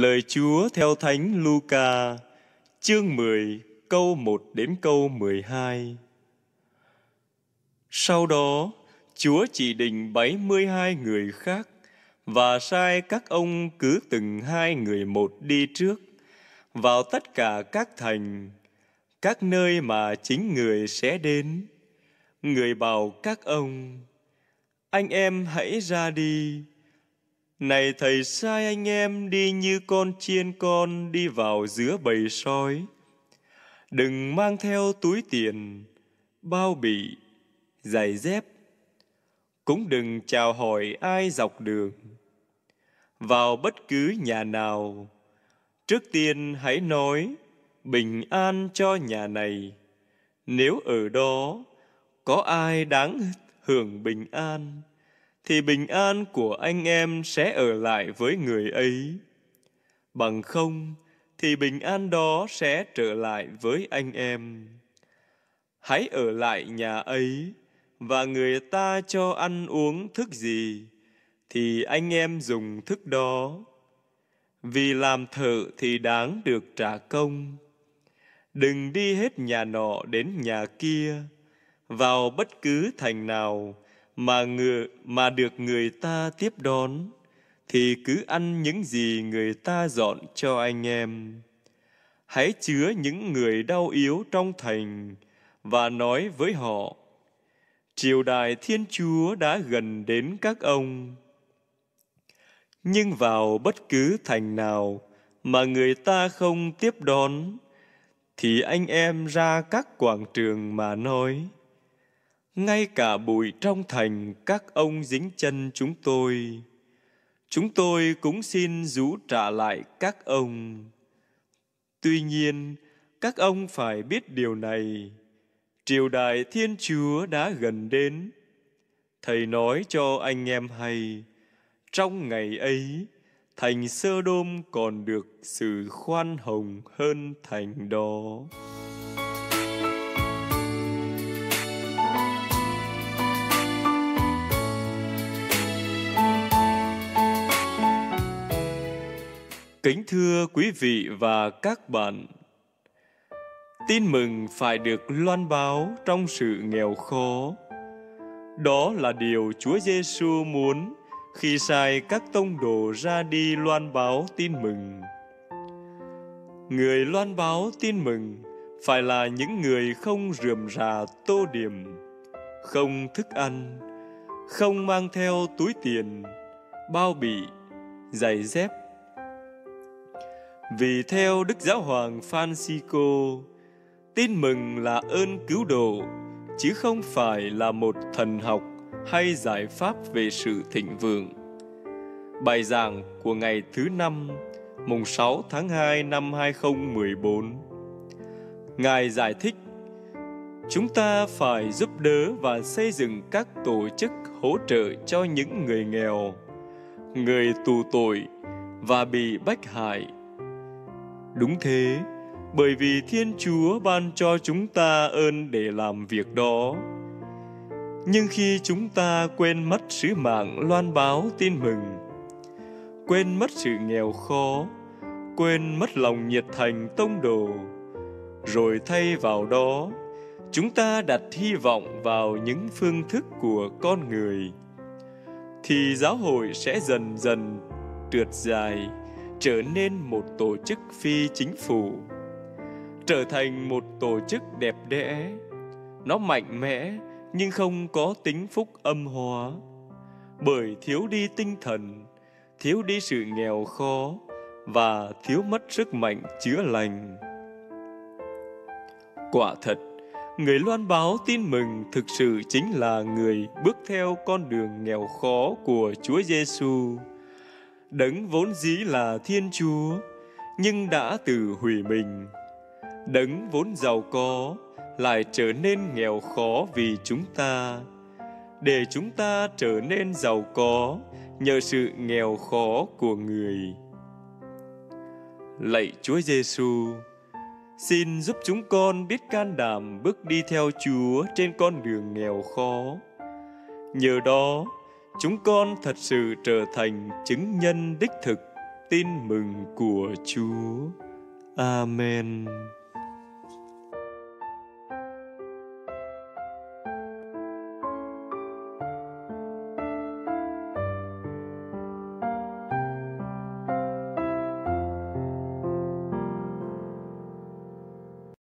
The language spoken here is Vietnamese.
Lời Chúa theo Thánh Luca, chương 10, câu 1 đến câu 12. Sau đó, Chúa chỉ định 72 người khác và sai các ông cứ từng hai người một đi trước vào tất cả các thành, các nơi mà chính người sẽ đến. Người bảo các ông, anh em hãy ra đi này thầy sai anh em đi như con chiên con đi vào giữa bầy sói. Đừng mang theo túi tiền, bao bì, giày dép. Cũng đừng chào hỏi ai dọc đường. Vào bất cứ nhà nào, trước tiên hãy nói bình an cho nhà này. Nếu ở đó có ai đáng hưởng bình an, thì bình an của anh em sẽ ở lại với người ấy. Bằng không thì bình an đó sẽ trở lại với anh em. Hãy ở lại nhà ấy và người ta cho ăn uống thức gì thì anh em dùng thức đó. Vì làm thợ thì đáng được trả công. Đừng đi hết nhà nọ đến nhà kia, vào bất cứ thành nào mà người mà được người ta tiếp đón, thì cứ ăn những gì người ta dọn cho anh em. Hãy chứa những người đau yếu trong thành và nói với họ, triều đại thiên chúa đã gần đến các ông. Nhưng vào bất cứ thành nào mà người ta không tiếp đón, thì anh em ra các quảng trường mà nói ngay cả bụi trong thành, các ông dính chân chúng tôi. Chúng tôi cũng xin rũ trả lại các ông. Tuy nhiên, các ông phải biết điều này. Triều đại thiên chúa đã gần đến. Thầy nói cho anh em hay, trong ngày ấy, thành sơ đôm còn được sự khoan hồng hơn thành đó. Kính thưa quý vị và các bạn, tin mừng phải được loan báo trong sự nghèo khó. Đó là điều Chúa Giêsu muốn khi sai các tông đồ ra đi loan báo tin mừng. Người loan báo tin mừng phải là những người không rườm rà tô điểm, không thức ăn, không mang theo túi tiền, bao bì, giày dép, vì theo Đức Giáo Hoàng Francisco, tin mừng là ơn cứu độ, chứ không phải là một thần học hay giải pháp về sự thịnh vượng. Bài giảng của ngày thứ năm, mùng 6 tháng 2 năm 2014. Ngài giải thích, chúng ta phải giúp đỡ và xây dựng các tổ chức hỗ trợ cho những người nghèo, người tù tội và bị bách hại Đúng thế, bởi vì Thiên Chúa ban cho chúng ta ơn để làm việc đó. Nhưng khi chúng ta quên mất sứ mạng loan báo tin mừng, quên mất sự nghèo khó, quên mất lòng nhiệt thành tông đồ, rồi thay vào đó, chúng ta đặt hy vọng vào những phương thức của con người, thì giáo hội sẽ dần dần trượt dài trở nên một tổ chức phi chính phủ, trở thành một tổ chức đẹp đẽ. Nó mạnh mẽ, nhưng không có tính phúc âm hóa. Bởi thiếu đi tinh thần, thiếu đi sự nghèo khó, và thiếu mất sức mạnh chữa lành. Quả thật, người loan báo tin mừng thực sự chính là người bước theo con đường nghèo khó của Chúa Giêsu đấng vốn dĩ là thiên chúa, nhưng đã tự hủy mình. Đấng vốn giàu có lại trở nên nghèo khó vì chúng ta. Để chúng ta trở nên giàu có nhờ sự nghèo khó của người. Lạy chúa giêsu xin giúp chúng con biết can đảm bước đi theo chúa trên con đường nghèo khó. Nhờ đó chúng con thật sự trở thành chứng nhân đích thực, tin mừng của Chúa. Amen.